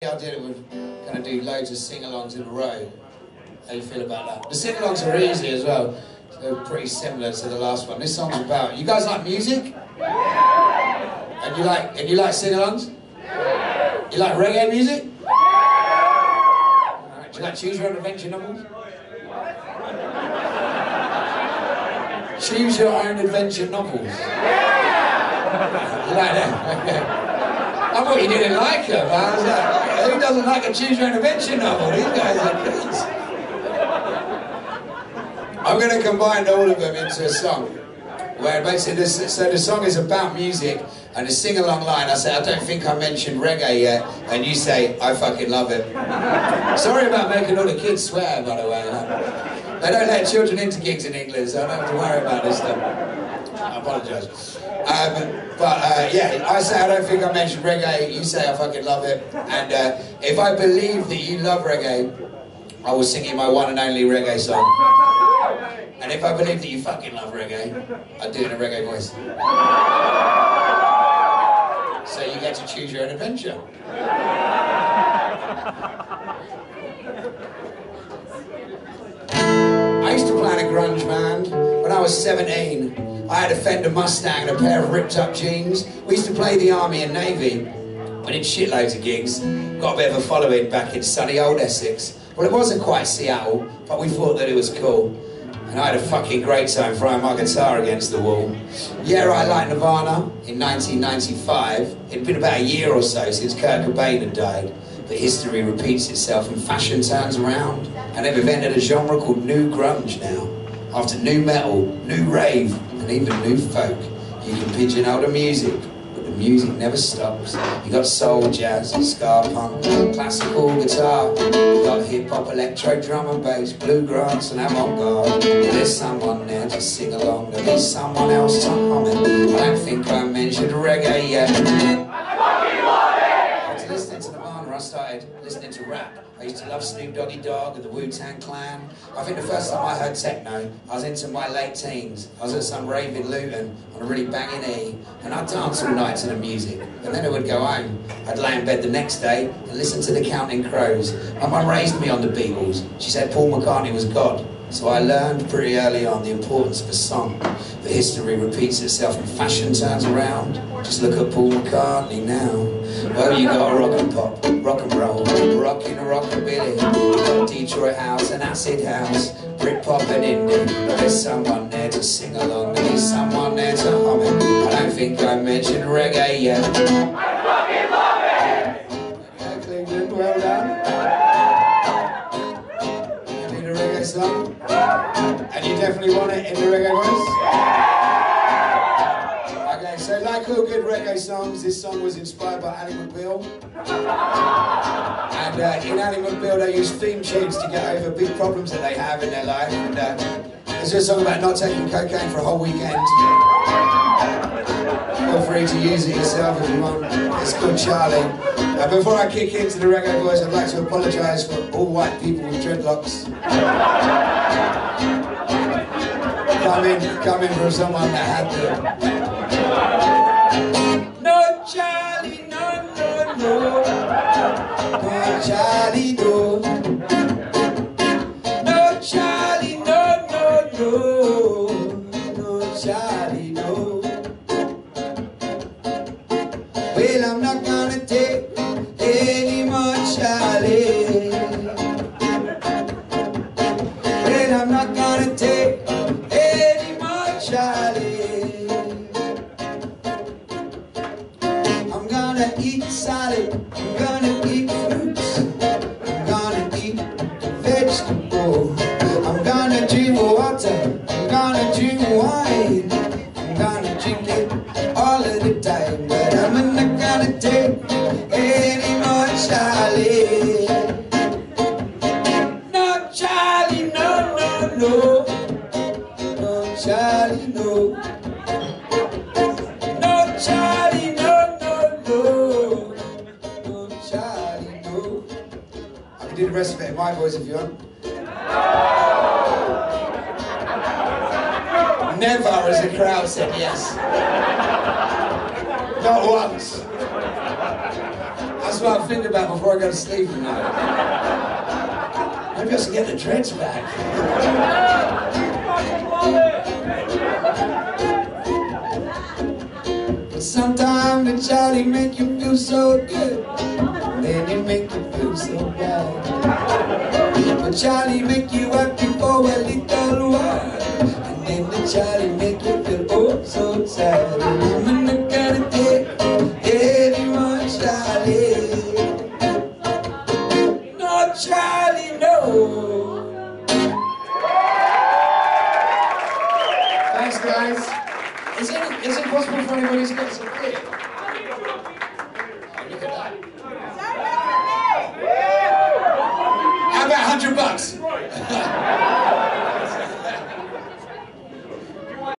I did it with gonna do loads of sing-alongs in a row. How you feel about that? The sing-alongs are easy as well. They're pretty similar to the last one. This song's about you guys like music? And you like and you like sing-alongs? You like reggae music? Alright, do you like choose your own adventure novels? Choose your own adventure novels. You like that? Okay. I thought you didn't like them. I who doesn't like a own adventure novel? These guys are kids. I'm going to combine all of them into a song. Where basically, this, so the song is about music, and the sing along line, I say, I don't think I mentioned reggae yet, and you say, I fucking love it. Sorry about making all the kids swear, by the way. They don't let children into gigs in England, so I don't have to worry about this stuff. I apologise. Um, but uh, yeah, I say I don't think I mentioned reggae, you say I fucking love it. And uh, if I believe that you love reggae, I will sing you my one and only reggae song. And if I believe that you fucking love reggae, I'll do it in a reggae voice. So you get to choose your own adventure. I used to play in a grunge band when I was 17. I had a Fender Mustang and a pair of ripped up jeans. We used to play the Army and Navy. I did shitloads of gigs. Got a bit of a following back in sunny old Essex. Well, it wasn't quite Seattle, but we thought that it was cool. And I had a fucking great time throwing my guitar against the wall. Yeah, I liked Nirvana in 1995. It'd been about a year or so since Kurt Cobain had died. But history repeats itself and fashion turns around. And they've invented a genre called new grunge now. After new metal, new rave, and even new folk, you can pigeonhole the music, but the music never stops. You got soul, jazz, ska punk, classical guitar, you got hip hop, electro, drum and bass, bluegrass, and avant-garde. There's someone there to sing along, there's someone else to hum it. I don't think I mentioned reggae yet. I love Snoop Doggy Dogg and the Wu-Tang Clan. I think the first time I heard techno, I was into my late teens. I was at some rave in Luton on a really banging E, and I'd dance all night to the music. And then I would go home. I'd lay in bed the next day and listen to the Counting Crows. My mum raised me on the Beatles. She said Paul McCartney was God. So I learned pretty early on the importance of a song. The history repeats itself and fashion turns around. Just look at Paul McCartney now. Well, you got rock and pop, rock and roll, rockin' and rockabilly. You got Detroit house and acid house, Britpop and indie. There's someone there to sing along, there's someone there to hum it. I don't think I mentioned reggae yet. And you definitely want it in the reggae voice? Okay, so like all good reggae songs, this song was inspired by Ally McBeal. And uh, in Ally McBeal, they use theme tunes to get over big problems that they have in their life. And uh, it's a song about not taking cocaine for a whole weekend. Feel free to use it yourself if you want. It's called Charlie. Uh, before I kick into the reggae voice, I'd like to apologise for all white people with dreadlocks. Coming, coming from someone that had them. No, Charlie, no, no, no. No, Charlie, no. No, Charlie, no, no, no. No, Charlie, no. Well, I'm not gonna take any more Charlie. Well, I'm not gonna take gonna eat fruits. I'm gonna eat vegetable. I'm gonna drink water. I'm gonna drink wine. I'm gonna drink it all of the time. But I'm not gonna take any more Charlie. No, Charlie, no, no, no. No, Charlie. No, In my voice if you want. Never as a crowd said yes. Not once. That's what I think about before I go to sleep tonight. Maybe I should get the dreads back. Sometimes the Charlie make you feel so good, make you feel so bad. But Charlie make you happy for a little while, and then the Charlie make you feel oh so sad. And I'm not gonna take anyone, Charlie. No, Charlie, no. Thanks, guys. Is it, is it possible for anybody to get some?